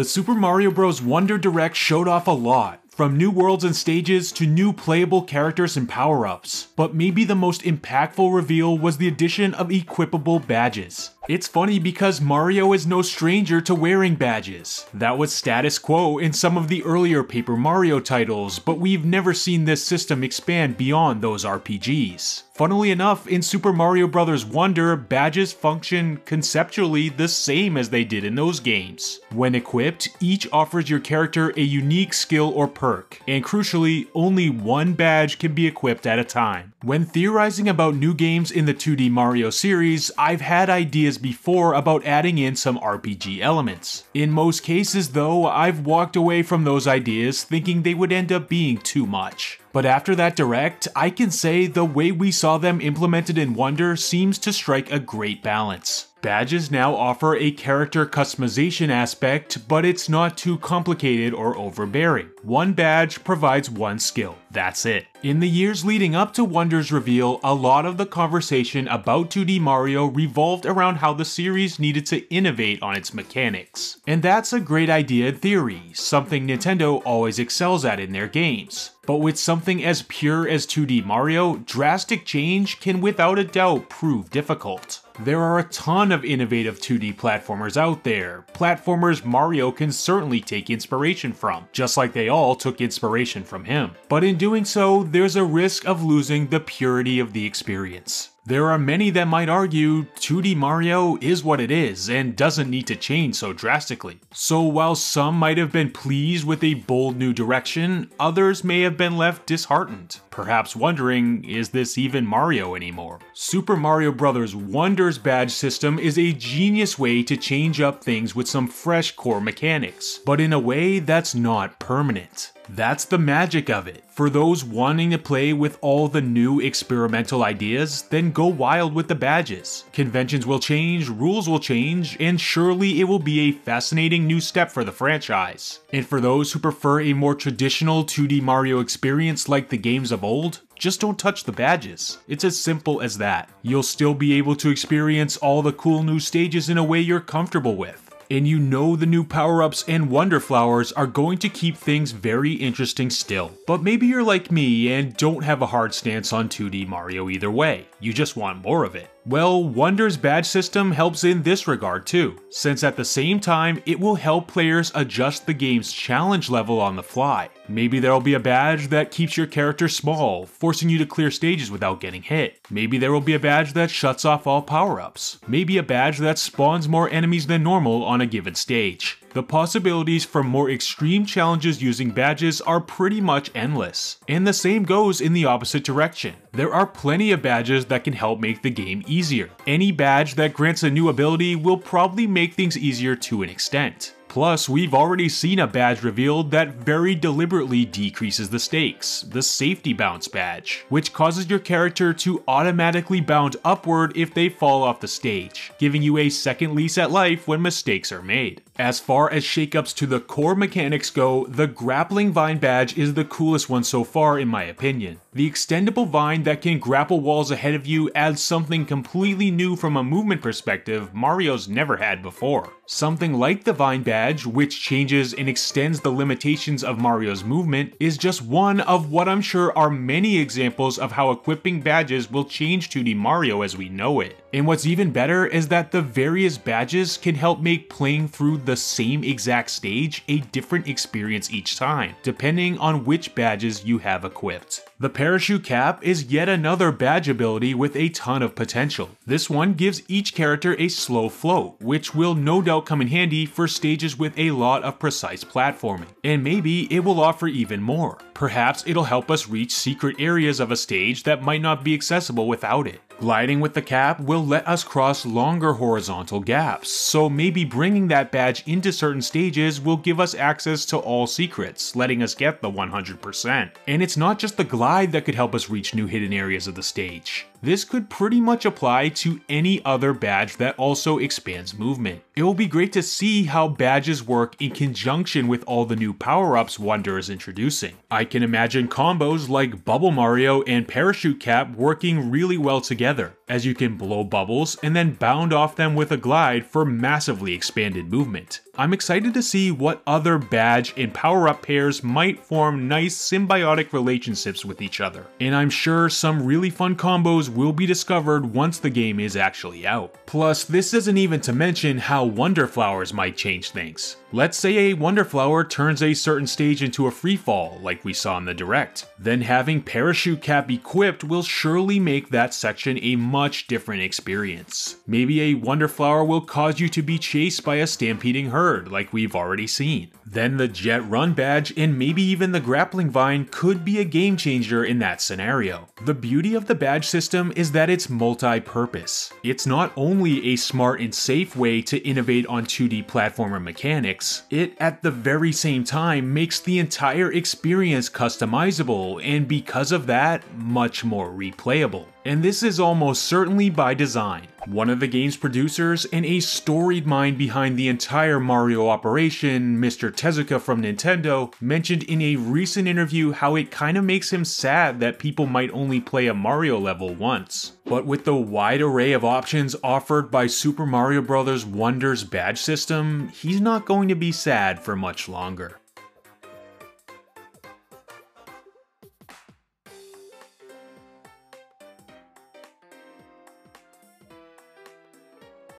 The Super Mario Bros. Wonder Direct showed off a lot, from new worlds and stages to new playable characters and power-ups. But maybe the most impactful reveal was the addition of equipable badges. It's funny because Mario is no stranger to wearing badges. That was status quo in some of the earlier Paper Mario titles, but we've never seen this system expand beyond those RPGs. Funnily enough, in Super Mario Bros. Wonder, badges function conceptually the same as they did in those games. When equipped, each offers your character a unique skill or perk, and crucially, only one badge can be equipped at a time. When theorizing about new games in the 2D Mario series, I've had ideas before about adding in some RPG elements. In most cases though, I've walked away from those ideas thinking they would end up being too much. But after that direct, I can say the way we saw them implemented in Wonder seems to strike a great balance. Badges now offer a character customization aspect, but it's not too complicated or overbearing. One badge provides one skill, that's it. In the years leading up to Wonder's reveal, a lot of the conversation about 2D Mario revolved around how the series needed to innovate on its mechanics. And that's a great idea in theory, something Nintendo always excels at in their games. But with something as pure as 2D Mario, drastic change can without a doubt prove difficult. There are a ton of innovative 2D platformers out there, platformers Mario can certainly take inspiration from, just like they all took inspiration from him. But in doing so, there's a risk of losing the purity of the experience. There are many that might argue 2D Mario is what it is and doesn't need to change so drastically. So while some might have been pleased with a bold new direction, others may have been left disheartened, perhaps wondering, is this even Mario anymore? Super Mario Bros. Wonders badge system is a genius way to change up things with some fresh core mechanics, but in a way that's not permanent. That's the magic of it. For those wanting to play with all the new experimental ideas, then go wild with the badges. Conventions will change, rules will change, and surely it will be a fascinating new step for the franchise. And for those who prefer a more traditional 2D Mario experience like the games of old, just don't touch the badges. It's as simple as that. You'll still be able to experience all the cool new stages in a way you're comfortable with and you know the new power-ups and Wonder Flowers are going to keep things very interesting still. But maybe you're like me and don't have a hard stance on 2D Mario either way, you just want more of it. Well, Wonder's badge system helps in this regard too, since at the same time it will help players adjust the game's challenge level on the fly. Maybe there'll be a badge that keeps your character small, forcing you to clear stages without getting hit. Maybe there will be a badge that shuts off all power-ups. Maybe a badge that spawns more enemies than normal on a given stage. The possibilities for more extreme challenges using badges are pretty much endless. And the same goes in the opposite direction. There are plenty of badges that can help make the game easier. Any badge that grants a new ability will probably make things easier to an extent. Plus, we've already seen a badge revealed that very deliberately decreases the stakes, the Safety Bounce badge, which causes your character to automatically bound upward if they fall off the stage, giving you a second lease at life when mistakes are made. As far as shakeups to the core mechanics go, the Grappling Vine badge is the coolest one so far in my opinion. The extendable vine that can grapple walls ahead of you adds something completely new from a movement perspective Mario's never had before. Something like the Vine badge, which changes and extends the limitations of Mario's movement, is just one of what I'm sure are many examples of how equipping badges will change 2D Mario as we know it. And what's even better is that the various badges can help make playing through the same exact stage a different experience each time, depending on which badges you have equipped. The Parachute Cap is yet another badge ability with a ton of potential. This one gives each character a slow float, which will no doubt come in handy for stages with a lot of precise platforming. And maybe it will offer even more. Perhaps it'll help us reach secret areas of a stage that might not be accessible without it. Gliding with the cap will let us cross longer horizontal gaps, so maybe bringing that badge into certain stages will give us access to all secrets, letting us get the 100%. And it's not just the glide that could help us reach new hidden areas of the stage. this could pretty much apply to any other badge that also expands movement. It will be great to see how badges work in conjunction with all the new power-ups Wonder is introducing. I can imagine combos like Bubble Mario and Parachute Cap working really well together, as you can blow bubbles and then bound off them with a glide for massively expanded movement. I'm excited to see what other badge and power-up pairs might form nice symbiotic relationships with each other. And I'm sure some really fun combos will be discovered once the game is actually out. Plus, this isn't even to mention how Wonder Flowers might change things. Let's say a Wonder Flower turns a certain stage into a free fall, like we saw in the Direct. Then having Parachute Cap equipped will surely make that section a much different experience. Maybe a Wonder Flower will cause you to be chased by a stampeding herd, like we've already seen. Then the Jet Run badge and maybe even the Grappling Vine could be a game changer in that scenario. The beauty of the badge system is that it's multi-purpose. It's not only a smart and safe way to innovate on 2D platformer mechanics, it at the very same time makes the entire experience customizable and because of that, much more replayable. And this is almost certainly by design. One of the game's producers and a storied mind behind the entire Mario operation, Mr. Tezuka from Nintendo, mentioned in a recent interview how it kinda makes him sad that people might only play a Mario level once. But with the wide array of options offered by Super Mario Bros. Wonder's badge system, he's not going to be sad for much longer.